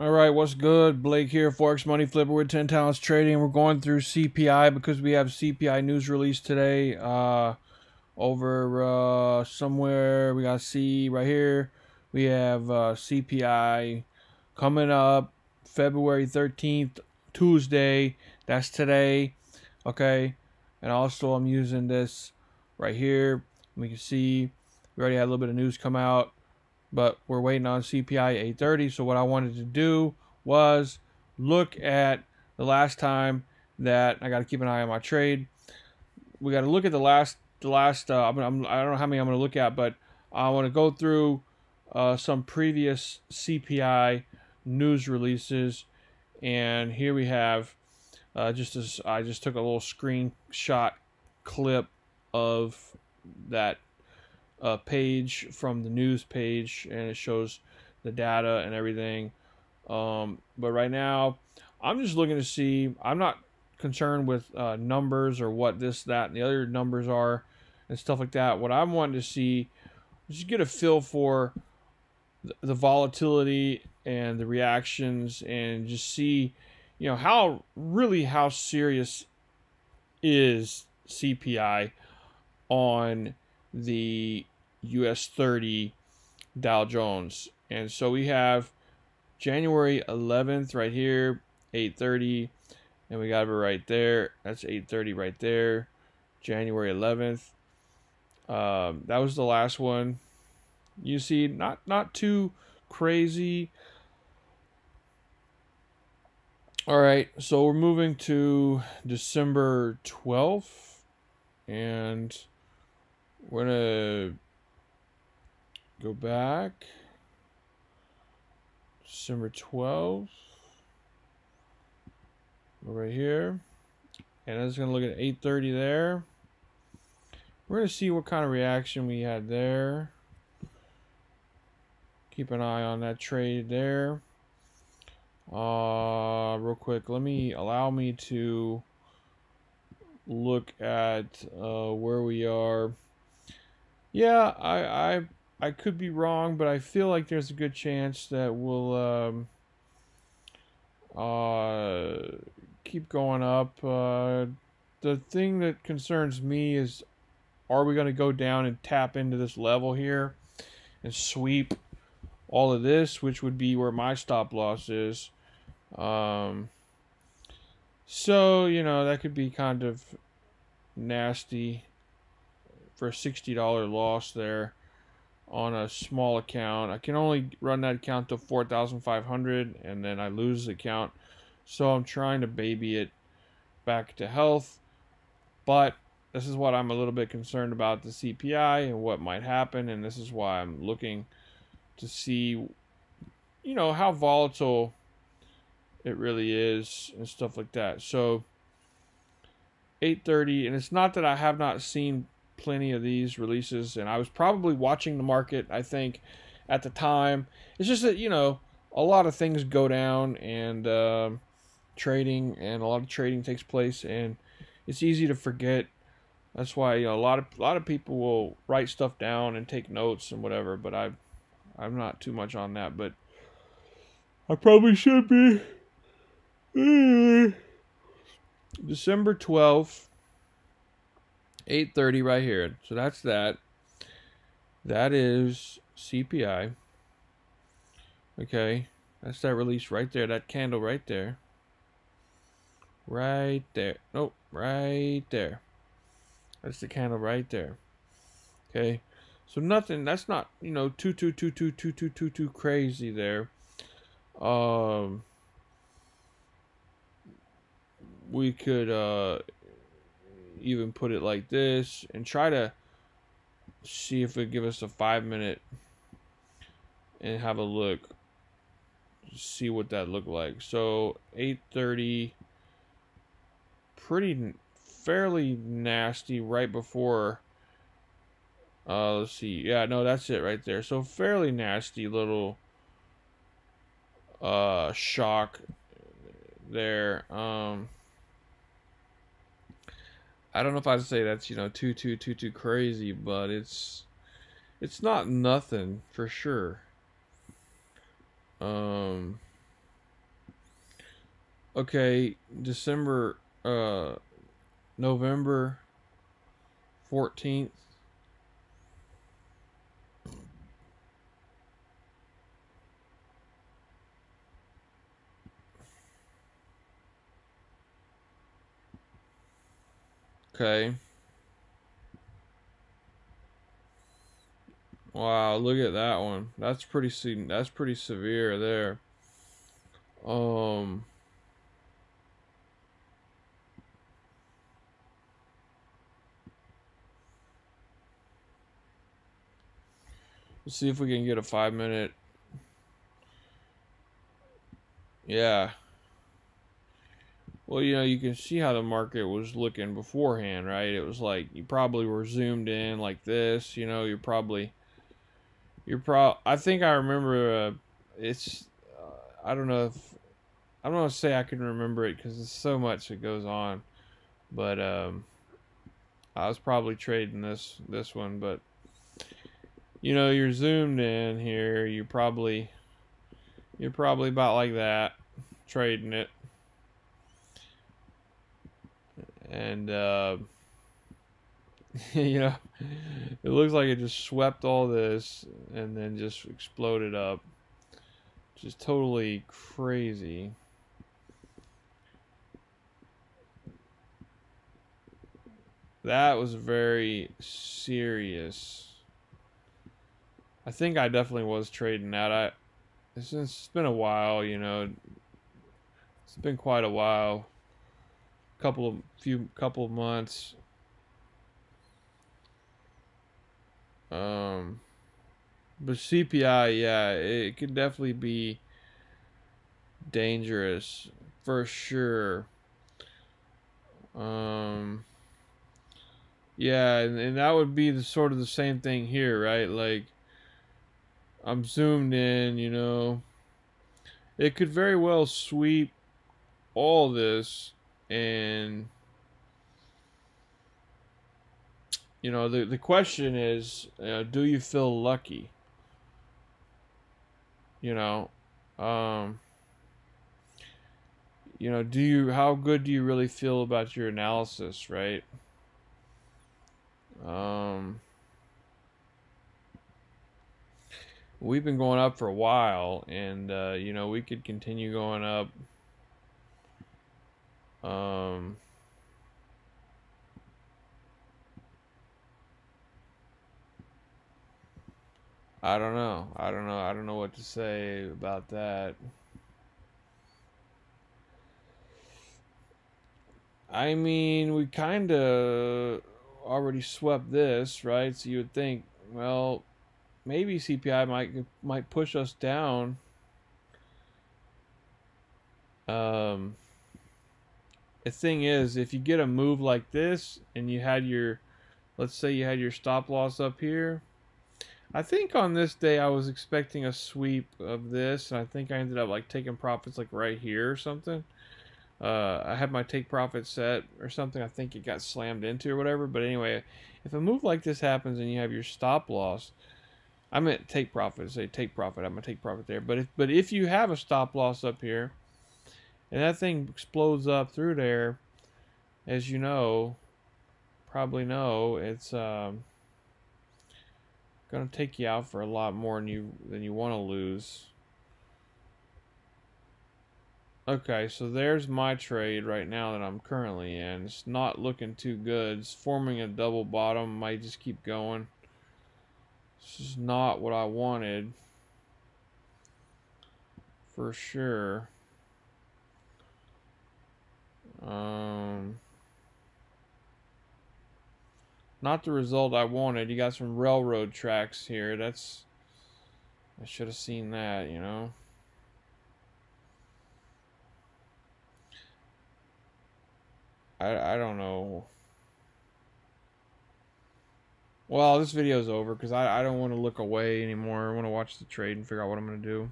All right, what's good? Blake here, Forex Money Flipper with 10 Talents Trading. We're going through CPI because we have CPI news release today. Uh, over uh, somewhere, we got C right here. We have uh, CPI coming up February 13th, Tuesday. That's today. Okay. And also, I'm using this right here. We can see we already had a little bit of news come out but we're waiting on CPI 830. So what I wanted to do was look at the last time that I got to keep an eye on my trade. We got to look at the last the last. Uh, I'm, I'm, I don't know how many I'm going to look at, but I want to go through uh, some previous CPI news releases, and here we have uh, just as I just took a little screenshot clip of that a page from the news page and it shows the data and everything. Um, but right now, I'm just looking to see. I'm not concerned with uh, numbers or what this, that, and the other numbers are and stuff like that. What I'm wanting to see is just get a feel for the, the volatility and the reactions and just see, you know, how really how serious is CPI on the US 30 Dow Jones. And so we have January 11th right here, 8:30, and we got it right there. That's 8:30 right there. January 11th. Um, that was the last one. You see, not not too crazy. All right, so we're moving to December 12th, and we're gonna Go back. December 12th. Right here. And I'm just going to look at 8.30 there. We're going to see what kind of reaction we had there. Keep an eye on that trade there. Uh, real quick, let me allow me to look at uh, where we are. Yeah, I, I I could be wrong, but I feel like there's a good chance that we'll um, uh, keep going up. Uh, the thing that concerns me is are we going to go down and tap into this level here and sweep all of this, which would be where my stop loss is. Um, so, you know, that could be kind of nasty for a $60 loss there on a small account. I can only run that account to 4,500 and then I lose the account. So I'm trying to baby it back to health. But this is what I'm a little bit concerned about the CPI and what might happen. And this is why I'm looking to see, you know, how volatile it really is and stuff like that. So 830 and it's not that I have not seen plenty of these releases, and I was probably watching the market. I think at the time, it's just that you know a lot of things go down and uh, trading, and a lot of trading takes place, and it's easy to forget. That's why you know, a lot of a lot of people will write stuff down and take notes and whatever. But I, I'm not too much on that. But I probably should be. December twelfth, 830 right here. So that's that. That is CPI. Okay. That's that release right there. That candle right there. Right there. Nope. Right there. That's the candle right there. Okay. So nothing. That's not, you know, too, too, too, too, too, too, too, too crazy there. Um, we could, uh, even put it like this and try to see if it give us a five minute and have a look see what that looked like. So 830 pretty fairly nasty right before uh let's see yeah no that's it right there. So fairly nasty little uh shock there um I don't know if I'd say that's you know too too too too crazy, but it's it's not nothing for sure. Um. Okay, December, uh, November fourteenth. Okay. Wow, look at that one. That's pretty se that's pretty severe there. Um Let's see if we can get a 5 minute Yeah. Well, you know, you can see how the market was looking beforehand, right? It was like you probably were zoomed in like this, you know, you're probably you're pro. I think I remember. Uh, it's. Uh, I don't know if. I don't want to say I can remember it because there's so much that goes on, but um, I was probably trading this this one, but you know you're zoomed in here. You probably you're probably about like that, trading it, and. Uh, you know, it looks like it just swept all this and then just exploded up. Just totally crazy. That was very serious. I think I definitely was trading that. I it's, it's been a while, you know. It's been quite a while. Couple of few couple of months Um, but CPI, yeah, it could definitely be dangerous for sure. Um, yeah, and, and that would be the sort of the same thing here, right? Like, I'm zoomed in, you know. It could very well sweep all this and you know the the question is uh, do you feel lucky? You know um you know do you how good do you really feel about your analysis right? Um we've been going up for a while and uh, you know we could continue going up um I don't know. I don't know. I don't know what to say about that. I mean, we kind of already swept this, right? So you would think, well, maybe CPI might might push us down. Um, the thing is, if you get a move like this and you had your, let's say you had your stop loss up here I think on this day I was expecting a sweep of this, and I think I ended up like taking profits like right here or something. Uh, I had my take profit set or something. I think it got slammed into or whatever. But anyway, if a move like this happens and you have your stop loss, I meant take profit. Say take profit. I'm gonna take profit there. But if but if you have a stop loss up here, and that thing explodes up through there, as you know, probably know, it's um, Gonna take you out for a lot more than you than you want to lose. Okay, so there's my trade right now that I'm currently in. It's not looking too good. It's forming a double bottom. Might just keep going. This is not what I wanted. For sure. Um... Not the result I wanted. You got some railroad tracks here. That's... I should have seen that, you know. I, I don't know. Well, this video is over because I, I don't want to look away anymore. I want to watch the trade and figure out what I'm going to do.